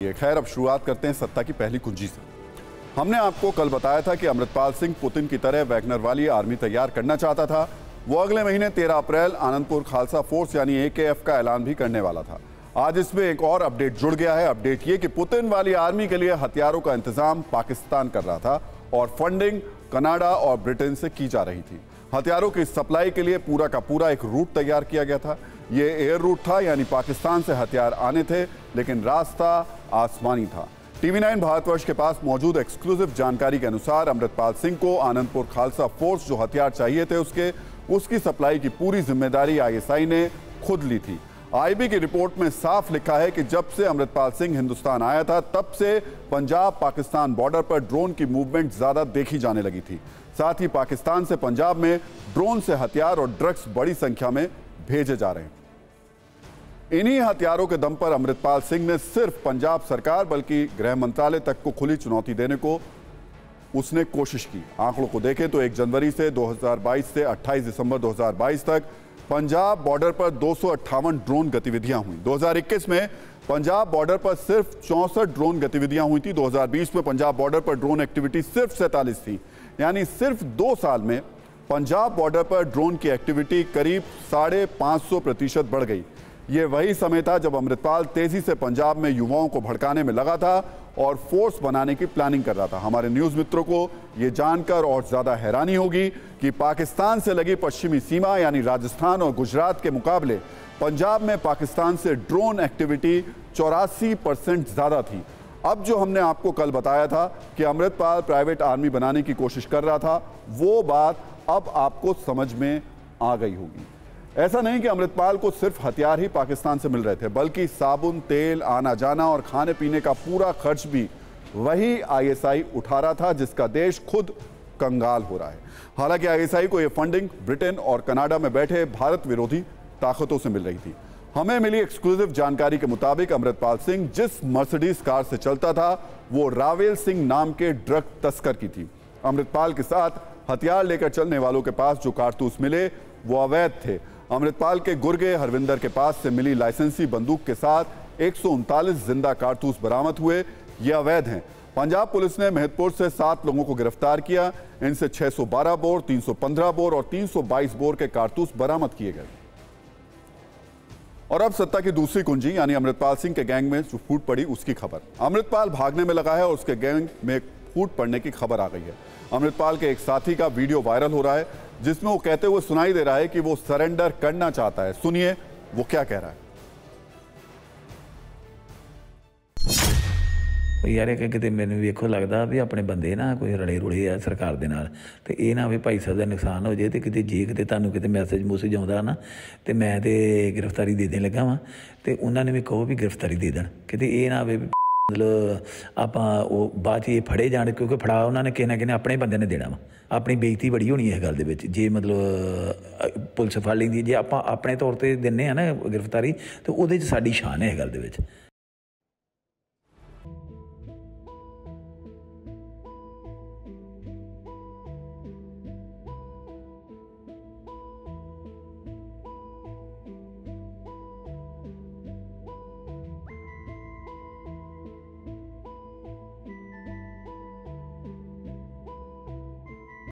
ये। खैर, अब शुरुआत करते हैं सत्ता की पहली कुंजी से। हमने आपको कल बताया था कि अमृतपाल सिंह पुतिन की तरह वैगनर वाली आर्मी तैयार करना चाहता था। वो अगले महीने 13 अप्रैल आनंदपुर खालसा फोर्स यानी एकेएफ का ऐलान भी करने वाला था। आज इसमें एक और अपडेट जुड़ गया है। अपडेट ये कि पुतिन वाली आर्मी के लिए हथियारों का इंतज़ाम पाकिस्तान कर रहा था और फंडिंग कनाडा और ब्रिटेन से की जा रही थी। हथियारों की सप्लाई के लिए पूरा का पूरा एक रूट तैयार किया गया था। ये एयर रूट था, यानी पाकिस्तान से हथियार आने थे, लेकिन रास्ता आसमानी था। टीवी नाइन भारतवर्ष के पास मौजूद एक्सक्लूसिव जानकारी के अनुसार अमृतपाल सिंह को आनंदपुर खालसा फोर्स जो हथियार चाहिए थे उसके, उसकी सप्लाई की पूरी ज़िम्मेदारी आईएसआई ने खुद ली थी। आईबी की रिपोर्ट में साफ़ लिखा है कि जब से अमृतपाल सिंह हिंदुस्तान आया था, तब से पंजाब पाकिस्तान बॉर्डर पर ड्रोन की मूवमेंट ज़्यादा देखी जाने लगी थी। साथ ही पाकिस्तान से पंजाब में ड्रोन से हथियार और ड्रग्स बड़ी संख्या में भेजे जा रहे हैं। इन्हीं हथियारों के दम पर अमृतपाल सिंह ने सिर्फ़ पंजाब सरकार, बल्कि गृह मंत्रालय तक को खुली चुनौती देने को उसने कोशिश की। आंकड़ों को देखें तो 1 जनवरी से 2022 से 28 दिसंबर 2022 तक पंजाब बॉर्डर पर दो सौ अट्ठावन ड्रोन गतिविधियाँ हुई। 2021 में पंजाब बॉर्डर पर सिर्फ़ चौंसठ ड्रोन गतिविधियाँ हुई थी। 2020 में पंजाब बॉर्डर पर ड्रोन एक्टिविटी सिर्फ़ सैंतालीस थी। यानी सिर्फ़ दो साल में पंजाब बॉर्डर पर ड्रोन की एक्टिविटी करीब साढ़े पाँच सौ प्रतिशत बढ़ गई। ये वही समय था जब अमृतपाल तेज़ी से पंजाब में युवाओं को भड़काने में लगा था और फोर्स बनाने की प्लानिंग कर रहा था। हमारे न्यूज़ मित्रों को ये जानकर और ज़्यादा हैरानी होगी कि पाकिस्तान से लगी पश्चिमी सीमा, यानी राजस्थान और गुजरात के मुकाबले पंजाब में पाकिस्तान से ड्रोन एक्टिविटी चौरासी परसेंट ज़्यादा थी। अब जो हमने आपको कल बताया था कि अमृतपाल प्राइवेट आर्मी बनाने की कोशिश कर रहा था, वो बात अब आपको समझ में आ गई होगी। ऐसा नहीं कि अमृतपाल को सिर्फ़ हथियार ही पाकिस्तान से मिल रहे थे, बल्कि साबुन, तेल आना जाना और खाने पीने का पूरा खर्च भी वही आईएसआई उठा रहा था, जिसका देश खुद कंगाल हो रहा है। हालाँकि आईएसआई को यह फंडिंग ब्रिटेन और कनाडा में बैठे भारत विरोधी ताकतों से मिल रही थी। हमें मिली एक्सक्लूसिव जानकारी के मुताबिक अमृतपाल सिंह जिस मर्सिडीज कार से चलता था, वो रावेल सिंह नाम के ड्रग तस्कर की थी। अमृतपाल के साथ हथियार लेकर चलने वालों के पास जो कारतूस मिले, वो अवैध थे। अमृतपाल के गुर्गे हरविंदर के पास से मिली लाइसेंसी बंदूक के साथ एक सौ उनतालीस ज़िंदा कारतूस बरामद हुए। ये अवैध हैं। पंजाब पुलिस ने मेहतपुर से सात लोगों को गिरफ़्तार किया। इनसे 612 बोर 315 बोर और 322 बोर के कारतूस बरामद किए गए। और अब सत्ता की दूसरी कुंजी, यानी अमृतपाल सिंह के गैंग में जो फूट पड़ी उसकी खबर। अमृतपाल भागने में लगा है और उसके गैंग में फूट पड़ने की खबर आ गई है। अमृतपाल के एक साथी का वीडियो वायरल हो रहा है जिसमें वो कहते हुए सुनाई दे रहा है कि वो सरेंडर करना चाहता है सुनिए वो क्या कह रहा है ਯਾਰ ਇਹ ਕਿਤੇ ਮੈਨੂੰ ਵੇਖੋ ਲੱਗਦਾ ਵੀ ਆਪਣੇ ਬੰਦੇ ਨਾ ਕੋਈ ਰਲੇ ਰੁਲੇ ਆ ਸਰਕਾਰ ਦੇ ਨਾਲ ਤੇ ਇਹ ਨਾ ਵੀ ਭਾਈ ਸਾਹਿਬ ਦਾ ਨੁਕਸਾਨ ਹੋ ਜੇ ਤੇ ਕਿਤੇ ਜੇ ਕਿਤੇ ਤੁਹਾਨੂੰ ਕਿਤੇ ਮੈਸੇਜ ਮੂਸੇਜ ਆਉਂਦਾ ਨਾ ਤੇ ਮੈਂ ਤੇ ਗ੍ਰਿਫਤਾਰੀ ਦੇ ਦੇਣ ਲੱਗਾ ਵਾਂ ਤੇ ਉਹਨਾਂ ਨੇ ਵੀ ਕਹੋ ਵੀ ਗ੍ਰਿਫਤਾਰੀ ਦੇ ਦੇਣ ਕਿਤੇ ਇਹ ਨਾ ਆਵੇ ਮਤਲਬ ਆਪਾਂ ਉਹ ਬਾਅਦ ਚ ਇਹ ਫੜੇ ਜਾਣ, ਕਿਉਂਕਿ ਫੜਾ ਉਹਨਾਂ ਨੇ ਕਿਸੇ ਨਾ ਕਿਸੇ ਆਪਣੇ ਬੰਦੇ ਨੇ ਦੇਣਾ ਵਾ। ਆਪਣੀ ਬੇਇੱਜ਼ਤੀ ਬੜੀ ਹੋਣੀ ਹੈ ਗੱਲ ਦੇ ਵਿੱਚ। ਜੇ ਮਤਲਬ ਪੁਲਿਸ ਫੜ ਲੈਂਦੀ, ਜੇ ਆਪਾਂ ਆਪਣੇ ਤੌਰ ਤੇ ਦਿੰਨੇ ਆ ਨਾ ਗ੍ਰਿਫਤਾਰੀ, ਤੇ ਉਹਦੇ ਚ ਸਾਡੀ ਸ਼ਾਨ ਹੈ ਗੱਲ ਦੇ ਵਿੱਚ।